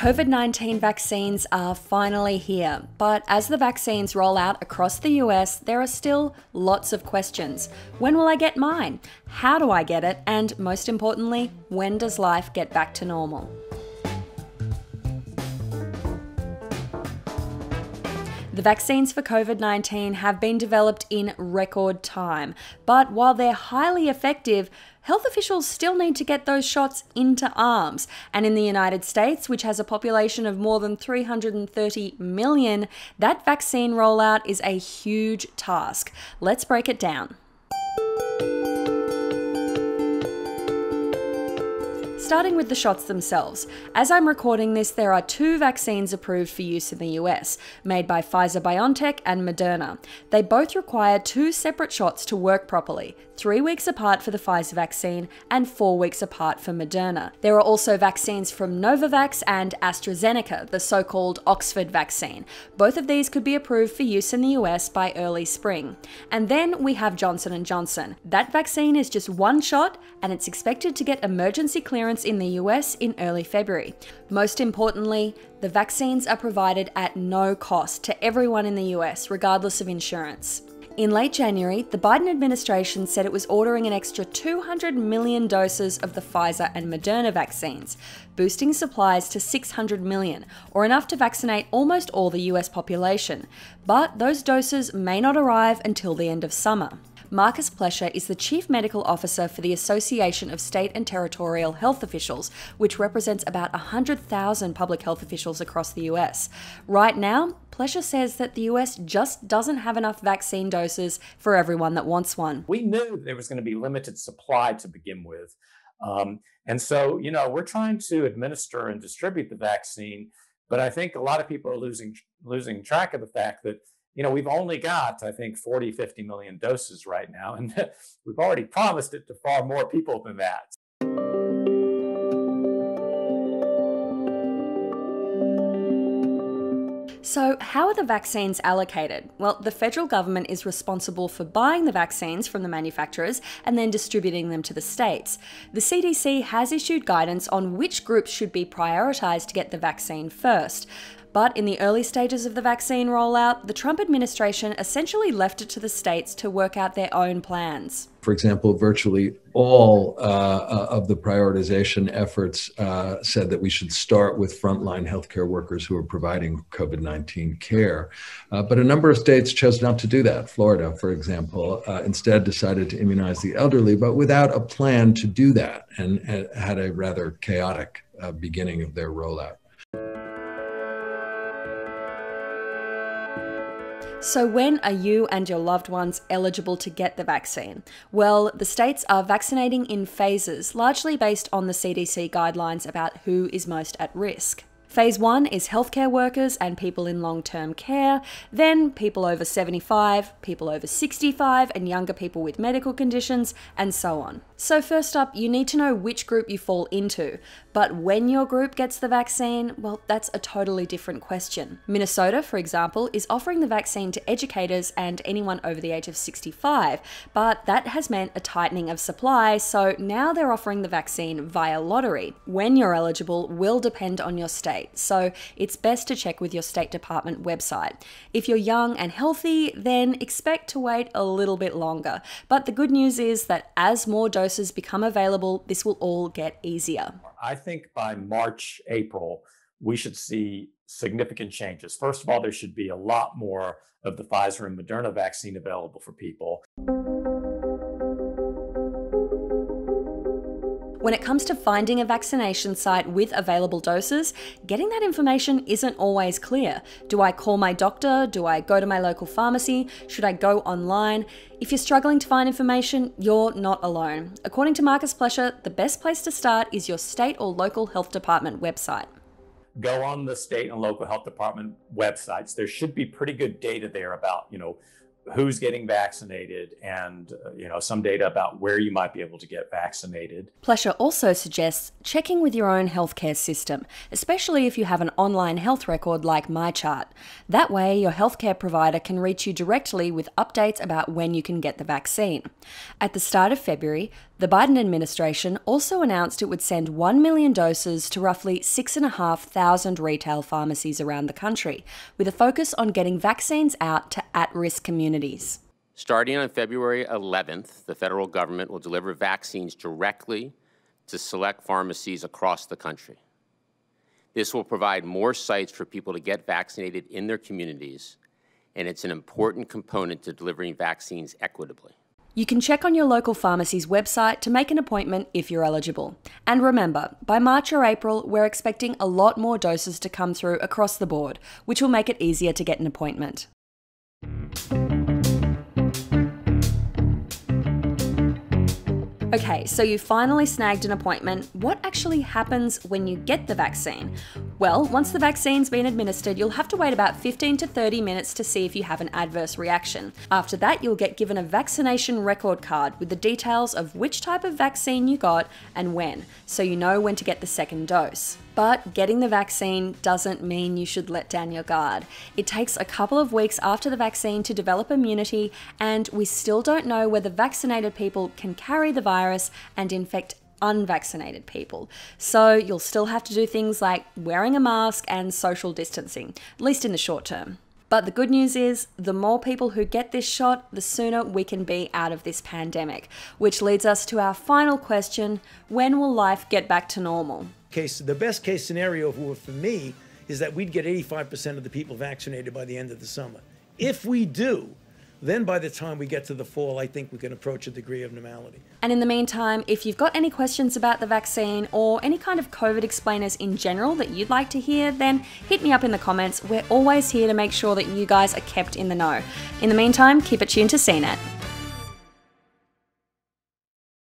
COVID 19 vaccines are finally here, but as the vaccines roll out across the US, there are still lots of questions. When will I get mine? How do I get it? And most importantly, when does life get back to normal? The vaccines for COVID 19 have been developed in record time, but while they're highly effective, health officials still need to get those shots into arms. And in the United States, which has a population of more than 330 million, that vaccine rollout is a huge task. Let's break it down. Starting with the shots themselves. As I'm recording this, there are two vaccines approved for use in the US, made by Pfizer BioNTech and Moderna. They both require two separate shots to work properly, three weeks apart for the Pfizer vaccine and four weeks apart for Moderna. There are also vaccines from Novavax and AstraZeneca, the so called Oxford vaccine. Both of these could be approved for use in the US by early spring. And then we have Johnson & Johnson. That vaccine is just one shot and it's expected to get emergency clearance in the US in early February. Most importantly, the vaccines are provided at no cost to everyone in the US, regardless of insurance. In late January, the Biden administration said it was ordering an extra 200 million doses of the Pfizer and Moderna vaccines, boosting supplies to 600 million, or enough to vaccinate almost all the US population. But those doses may not arrive until the end of summer. Marcus Plescia is the Chief Medical Officer for the Association of State and Territorial Health Officials, which represents about 100,000 public health officials across the US. Right now, Plescia says that the US just doesn't have enough vaccine doses for everyone that wants one. We knew there was going to be limited supply to begin with. Um, and so, you know, we're trying to administer and distribute the vaccine, but I think a lot of people are losing losing track of the fact that you know, we've only got, I think, 40, 50 million doses right now, and we've already promised it to far more people than that. So, how are the vaccines allocated? Well, the federal government is responsible for buying the vaccines from the manufacturers and then distributing them to the states. The CDC has issued guidance on which groups should be prioritised to get the vaccine first. But in the early stages of the vaccine rollout, the Trump administration essentially left it to the states to work out their own plans. For example, virtually all uh, uh of the prioritization efforts uh, said that we should start with frontline healthcare workers who are providing COVID 19 care. Uh, but a number of states chose not to do that. Florida, for example, uh, instead decided to immunize the elderly, but without a plan to do that and, and had a rather chaotic uh, beginning of their rollout. So, when are you and your loved ones eligible to get the vaccine? Well, the states are vaccinating in phases, largely based on the CDC guidelines about who is most at risk. Phase one is healthcare workers and people in long term care, then people over 75, people over 65, and younger people with medical conditions, and so on. So, first up, you need to know which group you fall into. But when your group gets the vaccine, well, that's a totally different question. Minnesota, for example, is offering the vaccine to educators and anyone over the age of 65, but that has meant a tightening of supply, so now they're offering the vaccine via lottery. When you're eligible will depend on your state so it's best to check with your State Department website. If you're young and healthy, then expect to wait a little bit longer. But the good news is that as more doses become available, this will all get easier. I think by March, April, we should see significant changes. First of all, there should be a lot more of the Pfizer and Moderna vaccine available for people. When it comes to finding a vaccination site with available doses, getting that information isn't always clear. Do I call my doctor? Do I go to my local pharmacy? Should I go online? If you're struggling to find information, you're not alone. According to Marcus Plescia, the best place to start is your state or local health department website go on the state and local health department websites. There should be pretty good data there about, you know, who's getting vaccinated and uh, you know some data about where you might be able to get vaccinated. Plescia also suggests checking with your own healthcare system, especially if you have an online health record like MyChart. That way, your healthcare provider can reach you directly with updates about when you can get the vaccine. At the start of February, the Biden administration also announced it would send 1 million doses to roughly 6,500 retail pharmacies around the country, with a focus on getting vaccines out to at risk communities. Starting on February 11th, the federal government will deliver vaccines directly to select pharmacies across the country. This will provide more sites for people to get vaccinated in their communities, and it's an important component to delivering vaccines equitably. You can check on your local pharmacy's website to make an appointment if you're eligible. And remember, by March or April, we're expecting a lot more doses to come through across the board, which will make it easier to get an appointment. Okay, so you finally snagged an appointment. What actually happens when you get the vaccine? Well, once the vaccine's been administered, you'll have to wait about 15 to 30 minutes to see if you have an adverse reaction. After that, you'll get given a vaccination record card with the details of which type of vaccine you got and when, so you know when to get the second dose. But getting the vaccine doesn't mean you should let down your guard. It takes a couple of weeks after the vaccine to develop immunity, and we still don't know whether vaccinated people can carry the virus and infect unvaccinated people. So you'll still have to do things like wearing a mask and social distancing, at least in the short term. But the good news is, the more people who get this shot, the sooner we can be out of this pandemic. Which leads us to our final question when will life get back to normal? case, the best case scenario for, for me is that we'd get 85% of the people vaccinated by the end of the summer. If we do, then by the time we get to the fall, I think we can approach a degree of normality. And in the meantime, if you've got any questions about the vaccine or any kind of COVID explainers in general that you'd like to hear, then hit me up in the comments. We're always here to make sure that you guys are kept in the know. In the meantime, keep it tuned to CNET.